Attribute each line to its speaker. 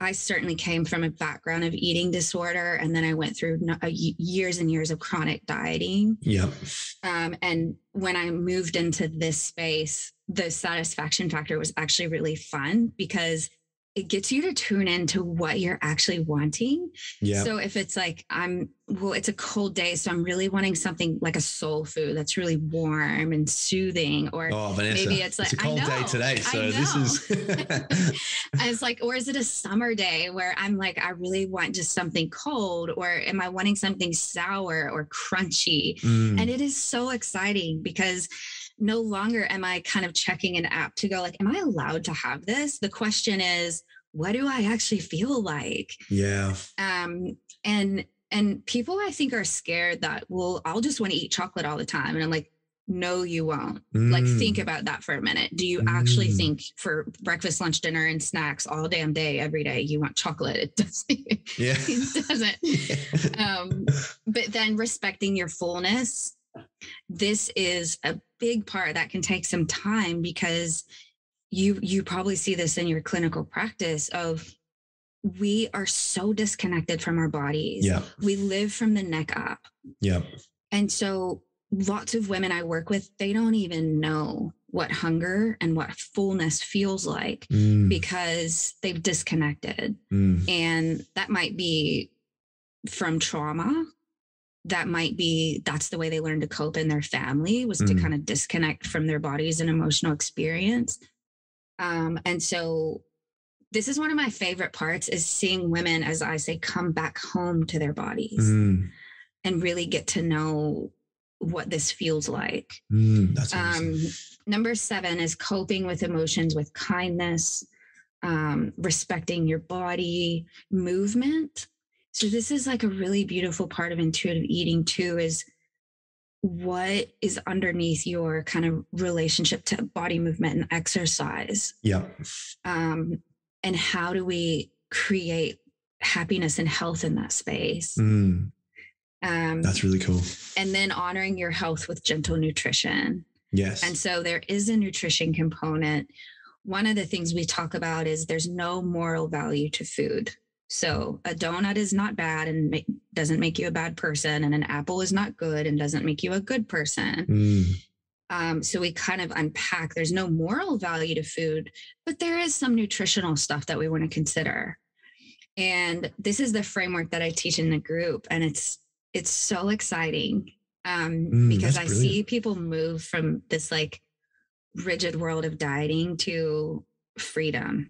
Speaker 1: I certainly came from a background of eating disorder, and then I went through years and years of chronic dieting.
Speaker 2: Yeah.
Speaker 1: Um, and when I moved into this space, the satisfaction factor was actually really fun because it gets you to tune into what you're actually wanting.
Speaker 2: Yeah.
Speaker 1: So if it's like I'm well, it's a cold day, so I'm really wanting something like a soul food that's really warm and soothing, or
Speaker 2: oh, Vanessa,
Speaker 1: maybe it's like
Speaker 2: it's a cold
Speaker 1: know,
Speaker 2: day today, so this is.
Speaker 1: it's like, or is it a summer day where I'm like, I really want just something cold, or am I wanting something sour or crunchy? Mm. And it is so exciting because no longer am I kind of checking an app to go like, am I allowed to have this? The question is, what do I actually feel like?
Speaker 2: Yeah.
Speaker 1: Um, and and people I think are scared that, well, I'll just want to eat chocolate all the time. And I'm like, no, you won't. Mm. Like, think mm. about that for a minute. Do you mm. actually think for breakfast, lunch, dinner, and snacks all damn day, every day, you want chocolate? It doesn't.
Speaker 2: Yeah.
Speaker 1: it doesn't. Yeah. Um, but then respecting your fullness this is a big part that can take some time because you you probably see this in your clinical practice of we are so disconnected from our bodies.
Speaker 2: Yeah.
Speaker 1: We live from the neck up.
Speaker 2: Yeah.
Speaker 1: And so lots of women I work with, they don't even know what hunger and what fullness feels like mm. because they've disconnected. Mm. And that might be from trauma that might be that's the way they learned to cope in their family was mm. to kind of disconnect from their bodies and emotional experience um, and so this is one of my favorite parts is seeing women as i say come back home to their bodies mm. and really get to know what this feels like
Speaker 2: mm,
Speaker 1: um, number seven is coping with emotions with kindness um, respecting your body movement so this is like a really beautiful part of intuitive eating too is what is underneath your kind of relationship to body movement and exercise.
Speaker 2: Yeah.
Speaker 1: Um, and how do we create happiness and health in that space?
Speaker 2: Mm. Um, That's really cool.
Speaker 1: And then honoring your health with gentle nutrition.
Speaker 2: Yes.
Speaker 1: And so there is a nutrition component. One of the things we talk about is there's no moral value to food. So a donut is not bad and make, doesn't make you a bad person, and an apple is not good and doesn't make you a good person.
Speaker 2: Mm.
Speaker 1: Um, so we kind of unpack. There's no moral value to food, but there is some nutritional stuff that we want to consider. And this is the framework that I teach in the group, and it's it's so exciting um, mm, because I brilliant. see people move from this like rigid world of dieting to freedom.